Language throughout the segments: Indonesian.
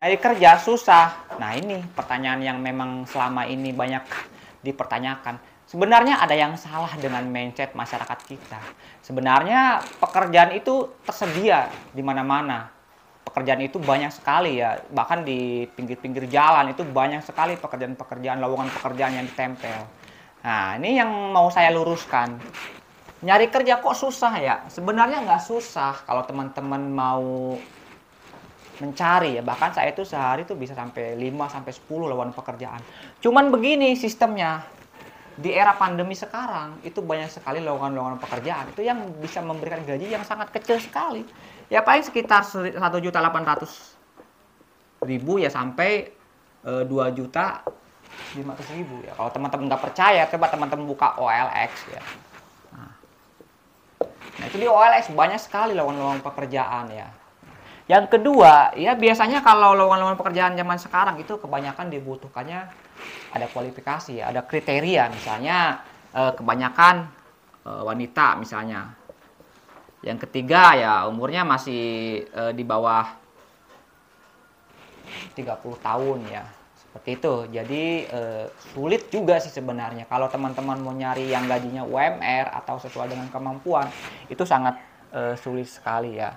Nyari kerja susah. Nah ini pertanyaan yang memang selama ini banyak dipertanyakan. Sebenarnya ada yang salah dengan mindset masyarakat kita. Sebenarnya pekerjaan itu tersedia di mana-mana. Pekerjaan itu banyak sekali ya, bahkan di pinggir-pinggir jalan itu banyak sekali pekerjaan-pekerjaan, lowongan pekerjaan yang ditempel. Nah, ini yang mau saya luruskan. Nyari kerja kok susah ya? Sebenarnya nggak susah kalau teman-teman mau mencari ya. Bahkan saya itu sehari itu bisa sampai 5 sampai 10 lowongan pekerjaan. Cuman begini sistemnya. Di era pandemi sekarang itu banyak sekali lowongan-lowongan pekerjaan. Itu yang bisa memberikan gaji yang sangat kecil sekali. Ya paling sekitar satu juta delapan ratus ribu ya sampai eh, dua juta lima ratus ribu ya. Kalau teman-teman nggak percaya coba teman-teman buka OLX ya. Nah, nah itu di OLX banyak sekali lowongan-lowongan pekerjaan ya yang kedua, ya biasanya kalau lowongan-lowongan pekerjaan zaman sekarang itu kebanyakan dibutuhkannya ada kualifikasi, ada kriteria misalnya eh, kebanyakan eh, wanita misalnya. Yang ketiga ya umurnya masih eh, di bawah 30 tahun ya. Seperti itu. Jadi sulit juga sih sebenarnya kalau teman-teman mau nyari yang gajinya UMR atau sesuai dengan kemampuan itu sangat sulit sekali ya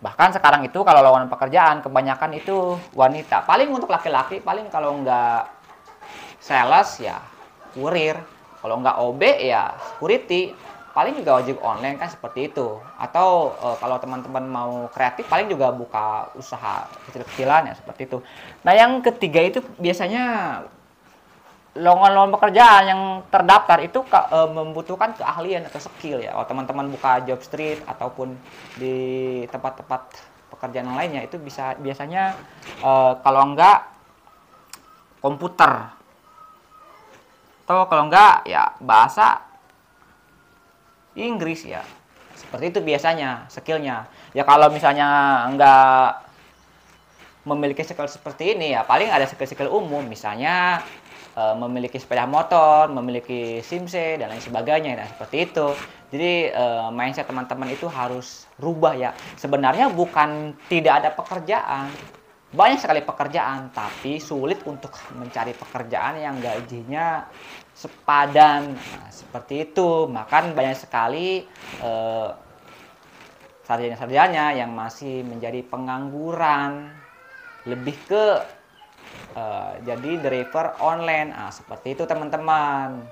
Bahkan sekarang itu kalau lowongan pekerjaan kebanyakan itu wanita. Paling untuk laki-laki paling kalau nggak sales ya kurir. Kalau nggak OB ya security. Paling juga wajib online kan seperti itu. Atau e, kalau teman-teman mau kreatif paling juga buka usaha kecil-kecilan ya seperti itu. Nah yang ketiga itu biasanya lowongan-lowongan pekerjaan yang terdaftar itu ke, e, membutuhkan keahlian atau skill ya. Kalau teman-teman buka job street ataupun di tempat-tempat pekerjaan yang lainnya itu bisa biasanya e, kalau enggak komputer atau kalau enggak ya bahasa Inggris ya. Seperti itu biasanya skillnya. Ya kalau misalnya enggak memiliki skill seperti ini ya paling ada skill-skill umum misalnya e, memiliki sepeda motor, memiliki SIM-C dan lain sebagainya. Nah, seperti itu. Jadi e, mindset teman-teman itu harus rubah ya. Sebenarnya bukan tidak ada pekerjaan. Banyak sekali pekerjaan, tapi sulit untuk mencari pekerjaan yang gajinya sepadan. Nah, seperti itu. Makan banyak sekali e, sarjana-sarjana yang masih menjadi pengangguran lebih ke uh, jadi driver online. Ah seperti itu teman-teman